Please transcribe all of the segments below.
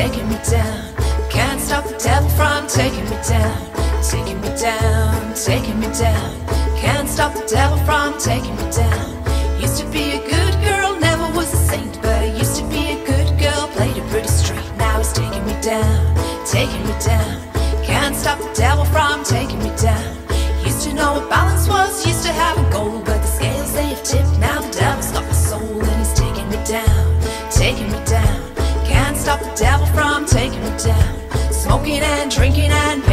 taking me down. Can't stop the devil from taking me down, taking me down, taking me down. Can't stop the devil from taking me down. Used to be a good girl, never was a saint, but I used to be a good girl, played it pretty straight. Now he's taking me down, taking me down. Can't stop the devil from taking me down. Used to know what balance was, used to have a goal, but the scales they have tipped. Now the devil's got my soul and he's taking me down, taking me down. Stop the devil from taking me down. Smoking and drinking and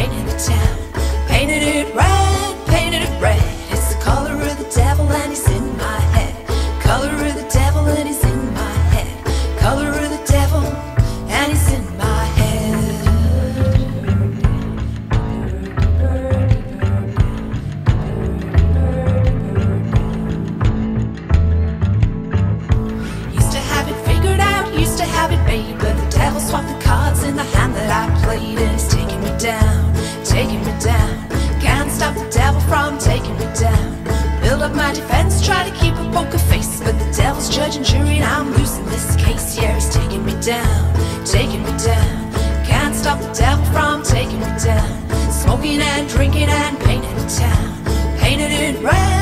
down, taking me down. Can't stop the devil from taking me down. Smoking and drinking and painting the town. Painted it red,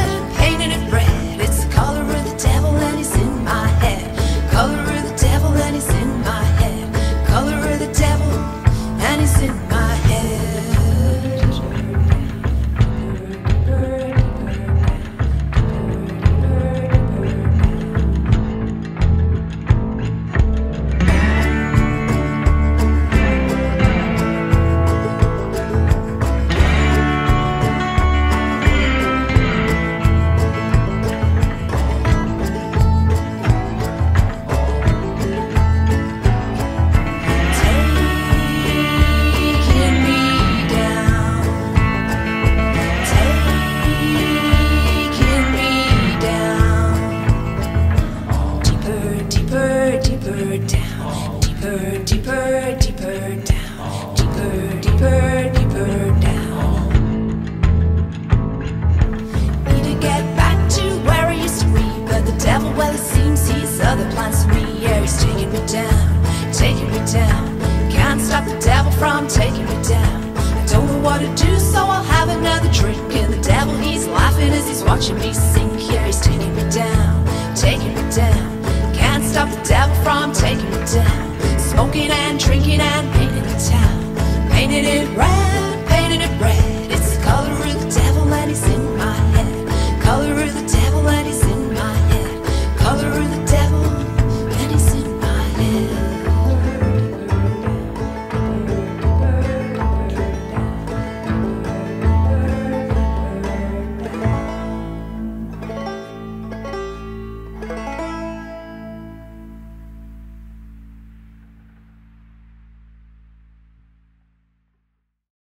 from taking me down. I don't know what to do, so I'll have another drink. And the devil, he's laughing as he's watching me sink. Yeah, he's taking me down, taking me down. Can't stop the devil from taking me down. Smoking and drinking and painting the town. Painted it red, Painted it red.